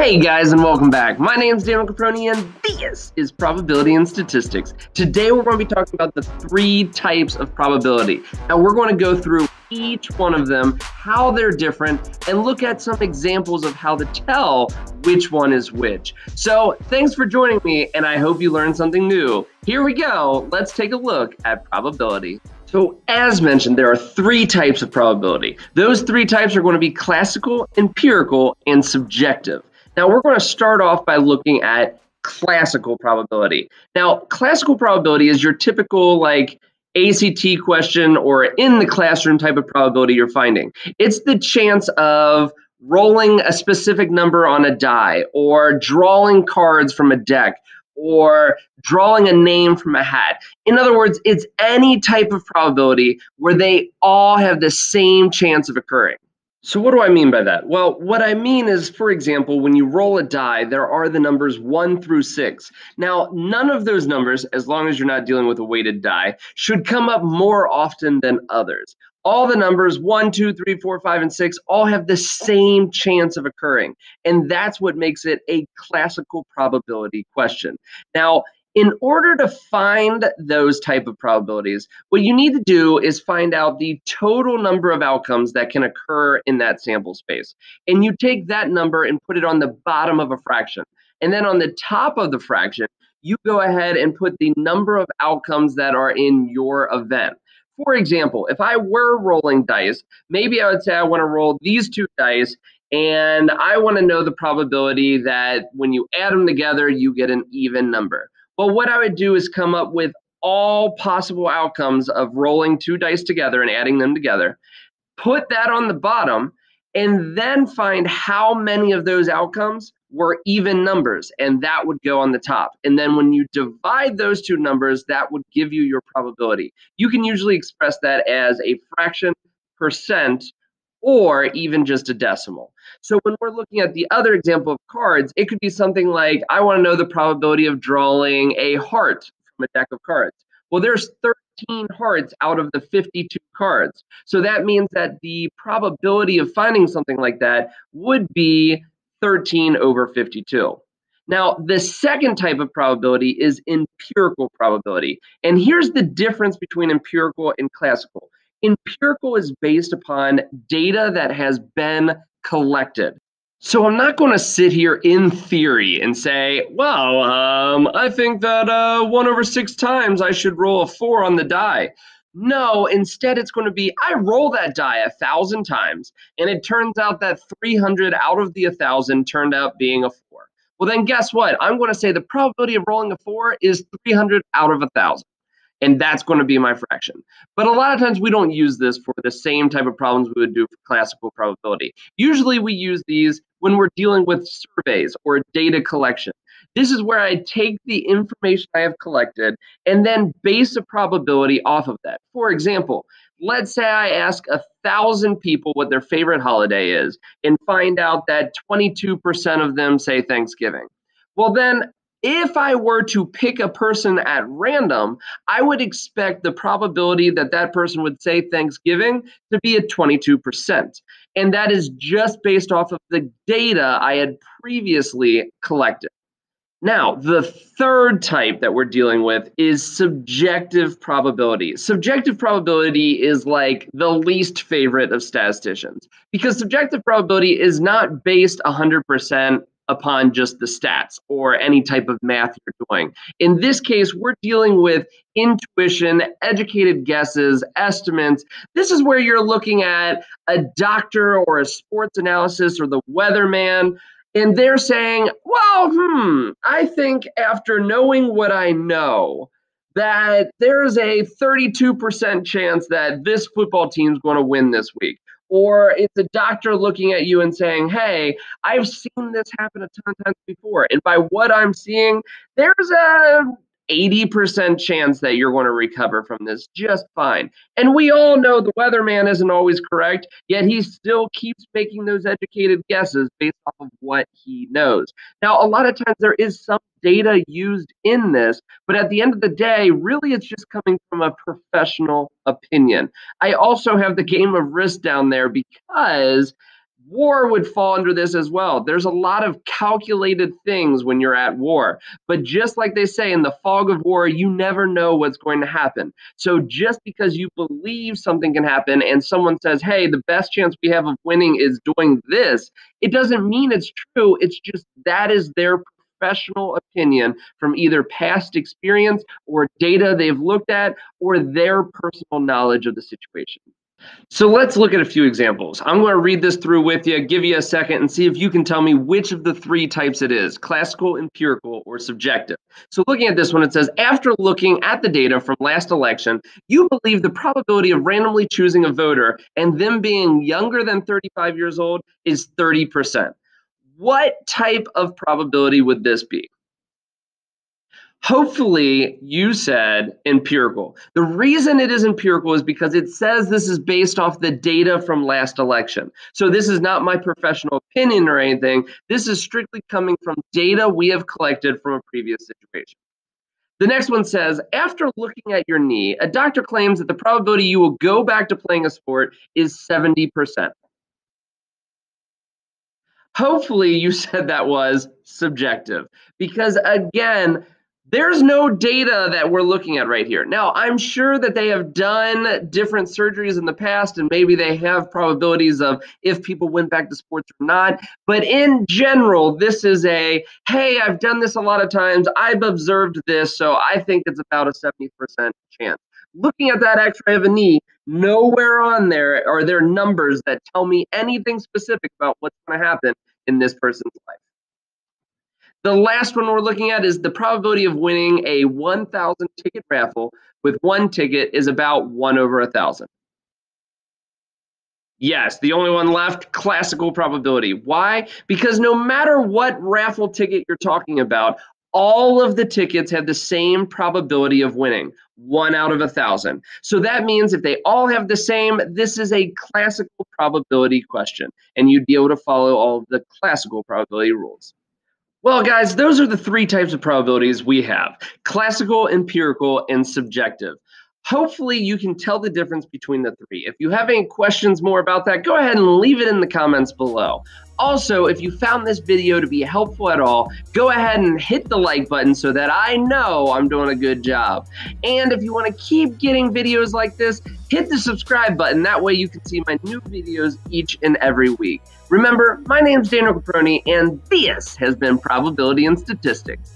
Hey guys, and welcome back. My name is Daniel Caproni, and this is Probability and Statistics. Today we're going to be talking about the three types of probability. Now we're going to go through each one of them, how they're different, and look at some examples of how to tell which one is which. So thanks for joining me, and I hope you learned something new. Here we go. Let's take a look at probability. So, as mentioned, there are three types of probability. Those three types are going to be classical, empirical, and subjective. Now, we're going to start off by looking at classical probability. Now, classical probability is your typical, like, ACT question or in the classroom type of probability you're finding. It's the chance of rolling a specific number on a die or drawing cards from a deck or drawing a name from a hat. In other words, it's any type of probability where they all have the same chance of occurring. So, what do I mean by that? Well, what I mean is, for example, when you roll a die, there are the numbers one through six. Now, none of those numbers, as long as you're not dealing with a weighted die, should come up more often than others. All the numbers one, two, three, four, five, and six all have the same chance of occurring. And that's what makes it a classical probability question. Now, in order to find those type of probabilities what you need to do is find out the total number of outcomes that can occur in that sample space. And you take that number and put it on the bottom of a fraction. And then on the top of the fraction you go ahead and put the number of outcomes that are in your event. For example if i were rolling dice maybe i would say i want to roll these two dice and I want to know the probability that when you add them together, you get an even number. Well, what I would do is come up with all possible outcomes of rolling two dice together and adding them together, put that on the bottom, and then find how many of those outcomes were even numbers, and that would go on the top. And then when you divide those two numbers, that would give you your probability. You can usually express that as a fraction, percent, or even just a decimal. So when we're looking at the other example of cards, it could be something like I want to know the probability of drawing a heart from a deck of cards. Well, there's 13 hearts out of the 52 cards. So that means that the probability of finding something like that would be 13 over 52. Now, the second type of probability is empirical probability. And here's the difference between empirical and classical empirical is based upon data that has been collected. So I'm not going to sit here in theory and say, well, um, I think that uh, one over six times I should roll a four on the die. No, instead it's going to be I roll that die a thousand times, and it turns out that 300 out of the 1,000 turned out being a four. Well, then guess what? I'm going to say the probability of rolling a four is 300 out of a 1,000 and that's going to be my fraction. But a lot of times we don't use this for the same type of problems we would do for classical probability. Usually we use these when we're dealing with surveys or data collection. This is where I take the information I have collected and then base a probability off of that. For example, let's say I ask a thousand people what their favorite holiday is and find out that 22% of them say Thanksgiving. Well, then if I were to pick a person at random, I would expect the probability that that person would say Thanksgiving to be at 22%. And that is just based off of the data I had previously collected. Now, the third type that we're dealing with is subjective probability. Subjective probability is like the least favorite of statisticians because subjective probability is not based 100% upon just the stats or any type of math you're doing. In this case, we're dealing with intuition, educated guesses, estimates. This is where you're looking at a doctor or a sports analysis or the weatherman. And they're saying, well, hmm, I think after knowing what I know, that there's a 32% chance that this football team's going to win this week or it's a doctor looking at you and saying, Hey, I've seen this happen a ton of times before. And by what I'm seeing, there's a 80% chance that you're going to recover from this just fine. And we all know the weatherman isn't always correct, yet he still keeps making those educated guesses based off of what he knows. Now, a lot of times there is some data used in this, but at the end of the day, really it's just coming from a professional opinion. I also have the game of risk down there because War would fall under this as well. There's a lot of calculated things when you're at war. But just like they say, in the fog of war, you never know what's going to happen. So just because you believe something can happen and someone says, hey, the best chance we have of winning is doing this, it doesn't mean it's true. It's just that is their professional opinion from either past experience or data they've looked at or their personal knowledge of the situation. So let's look at a few examples. I'm going to read this through with you, give you a second, and see if you can tell me which of the three types it is classical, empirical, or subjective. So, looking at this one, it says After looking at the data from last election, you believe the probability of randomly choosing a voter and them being younger than 35 years old is 30%. What type of probability would this be? Hopefully, you said empirical. The reason it is empirical is because it says this is based off the data from last election. So, this is not my professional opinion or anything. This is strictly coming from data we have collected from a previous situation. The next one says After looking at your knee, a doctor claims that the probability you will go back to playing a sport is 70%. Hopefully, you said that was subjective because, again, there's no data that we're looking at right here. Now, I'm sure that they have done different surgeries in the past and maybe they have probabilities of if people went back to sports or not. But in general, this is a hey, I've done this a lot of times. I've observed this, so I think it's about a 70% chance. Looking at that x ray of a knee, nowhere on there are there numbers that tell me anything specific about what's going to happen in this person's life. The last one we're looking at is the probability of winning a 1,000 ticket raffle with one ticket is about 1 over a 1,000. Yes, the only one left, classical probability. Why? Because no matter what raffle ticket you're talking about, all of the tickets have the same probability of winning, one out of a thousand. So that means if they all have the same, this is a classical probability question, and you'd be able to follow all the classical probability rules. Well, guys, those are the three types of probabilities we have classical, empirical, and subjective. Hopefully, you can tell the difference between the three. If you have any questions more about that, go ahead and leave it in the comments below. Also, if you found this video to be helpful at all, go ahead and hit the like button so that I know I'm doing a good job. And if you want to keep getting videos like this, hit the subscribe button. That way you can see my new videos each and every week. Remember, my name's Daniel Caproni, and this has been Probability and Statistics.